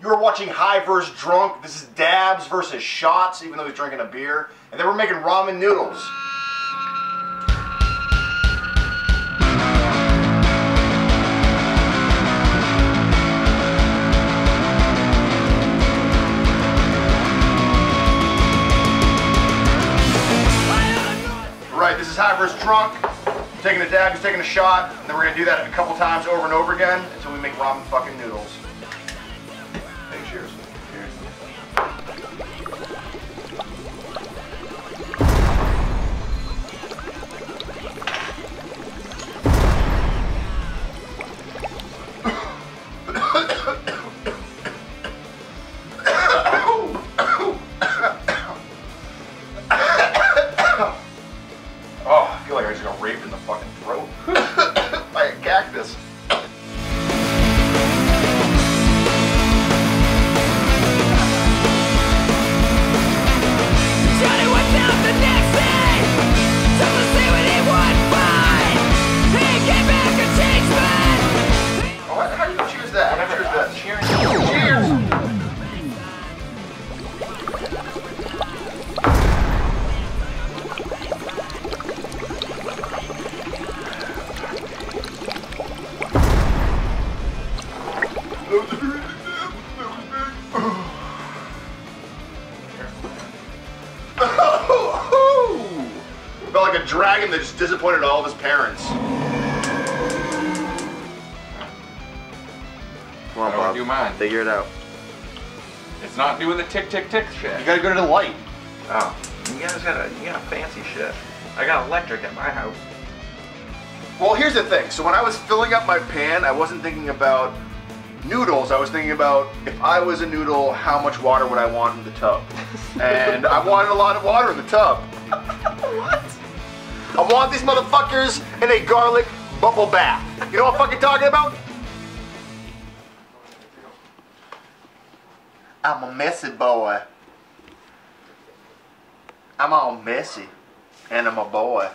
You are watching High vs. Drunk. This is Dabs versus Shots, even though he's drinking a beer. And then we're making ramen noodles. Right, this is High vs. Drunk. I'm taking a dab, he's taking a shot, and then we're gonna do that a couple times over and over again until we make ramen fucking noodles. Hey, dragon that just disappointed all of his parents. Come on, I Bob. do mine. Figure it out. It's not doing the tick tick tick shit. You gotta go to the light. Oh, you guys got a you got a fancy shit. I got electric at my house. Well, here's the thing. So when I was filling up my pan, I wasn't thinking about noodles. I was thinking about if I was a noodle, how much water would I want in the tub? And I wanted a lot of water in the tub. what? I want these motherfuckers in a garlic bubble bath. You know what I'm fucking talking about? I'm a messy boy. I'm all messy. And I'm a boy.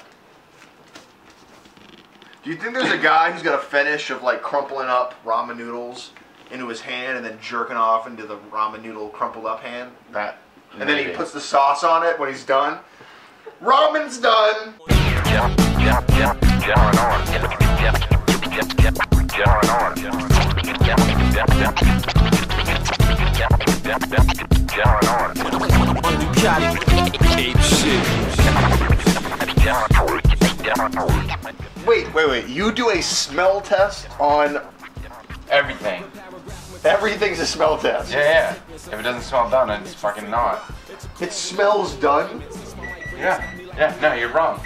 Do you think there's a guy who's got a fetish of like crumpling up ramen noodles into his hand and then jerking off into the ramen noodle crumpled up hand? That. And then he puts the sauce on it when he's done. Ramen's done. Wait, wait, wait. You do a smell test on Everything. everything's a smell test. Yeah, yeah. If it doesn't smell done, it's fucking not. It smells done. Yeah. Yeah. No, you're wrong.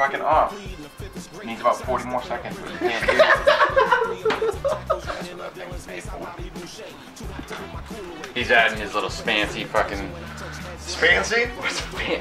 Fucking off. It needs about 40 more seconds, but you can't do it. He's adding his little fancy fucking. Fancy?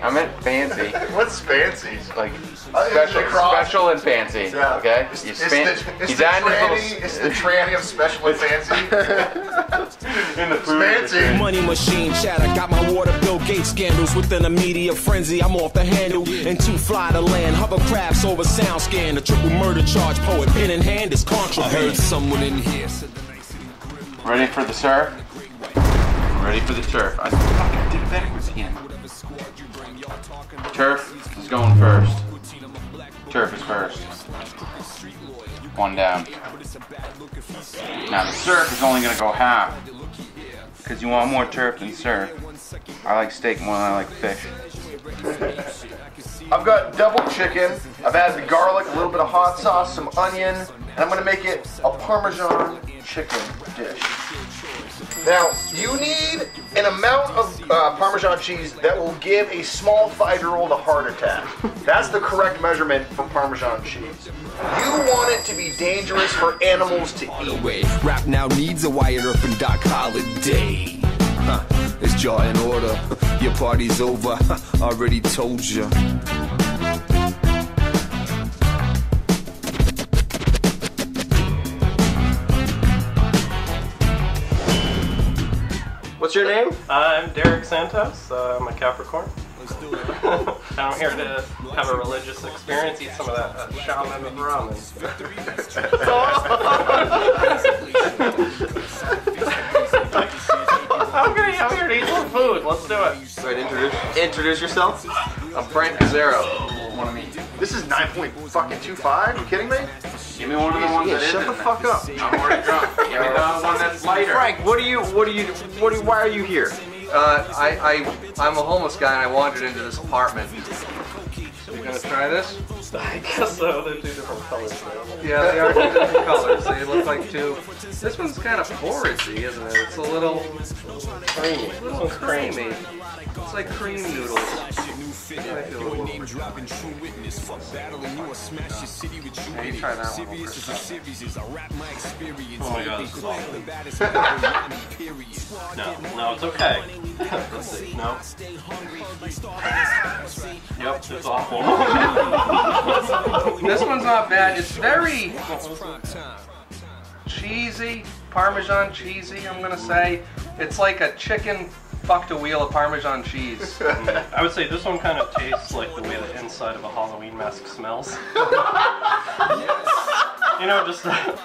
I meant fancy. What's fancy? Like Uh, special, the special and fancy. Yeah. Okay. It's, You it's span- the, it's he's the tranny. his It's the tranny of special and fancy. in the food. fancy. Money machine chatter, got my water Bill Gates scandals within a media frenzy. I'm off the handle and too fly to land. Hovercrafts over sound scan. A triple murder charge, poet pen in hand is contraband. I heard someone in here said the nice. Ready for the surf? Ready for the turf. I, fuck, I did it backwards again. Turf is going first. Turf is first. One down. Now the surf is only gonna go half. Cause you want more turf than surf. I like steak more than I like fish. I've got double chicken. I've added the garlic, a little bit of hot sauce, some onion, and I'm gonna make it a Parmesan chicken dish. Now, you need an amount of uh, Parmesan cheese that will give a small five-year-old a heart attack. That's the correct measurement for Parmesan cheese. You want it to be dangerous for animals to eat. Way. Rap now needs a Wyatt Earp and Doc Holliday. Huh, is jaw in order? Your party's over. Already told you. What's your name? I'm Darik Santos. Uh, I'm a Capricorn. Let's do it. I'm here to have a religious experience, eat some of that uh, shaman ramen. food. Let's do it. All right, introduce, introduce yourself. I'm Frank Gazerro. One of me. This is nine point fucking two five. You kidding me? Give me one of the ones Yeah, that shut isn't. the fuck up. I'm already drunk. Give me the one that's lighter. Frank, what are you? What are you? What? Are, why are you here? Uh, I, I, I'm a homeless guy and I wandered into this apartment. You gonna try this? I guess so. They're two different colors. Though. Yeah, they are two different colors. They look like two. This one's kind of porridgey, isn't it? It's a little, Creamy. This little one's creamy. Creamy. It's like cream noodles. Yeah, I feel a little bit. Yeah, you try that one. Chris. Oh my god, this is awful. No, no, it's okay. Let's see. No. Yep, it's awful. This one's not bad. It's very cheesy, Parmesan cheesy. I'm gonna say it's like a chicken fucked a wheel of Parmesan cheese. I would say this one kind of tastes like the way the inside of a Halloween mask smells. you know, just a,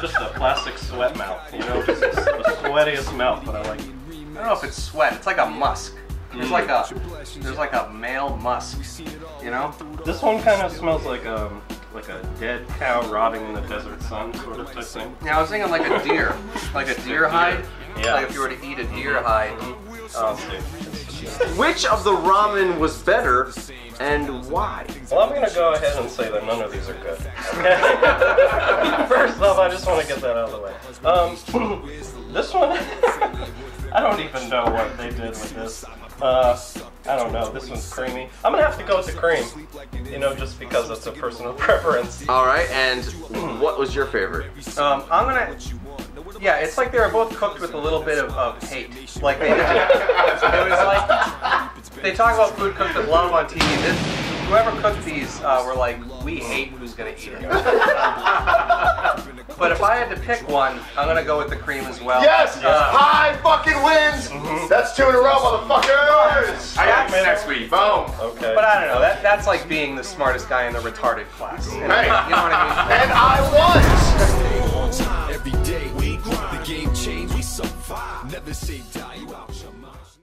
just a plastic sweat mouth. You know, just the, the sweatiest mouth, but I like. I don't know if it's sweat. It's like a musk. There's like a there's like a male musk. You know? This one kind of smells like um like a dead cow rotting in the desert sun sort of type thing. Yeah, I was thinking like a deer, like a deer hide. Yeah. Like if you were to eat a deer mm-hmm. hide. Mm-hmm. Um, oh, see. Which of the ramen was better, and why? Well, I'm gonna go ahead and say that none of these are good. First off, I just want to get that out of the way. Um, this one, I don't even know what they did with this. Uh, I don't know. This one's creamy. I'm gonna have to go with the cream. You know, just because that's a personal preference. All right, and what was your favorite? Um, I'm gonna. Yeah, it's like they were both cooked with a little bit of, of hate. Like they, it was like they talk about food cooked with love on TV. This, whoever cooked these uh, were like, we hate who's gonna eat it. but if I had to pick one, I'm gonna go with the cream as well. Yes, Uh, high fucking wins. That's two in a row, motherfuckers. I got you next week. Boom. Okay. but I don't know. That that's like being the smartest guy in the retarded class. You know, Hey. you know what I mean? And I won. Every day we grind. The game change, we survive. Never say die. You out.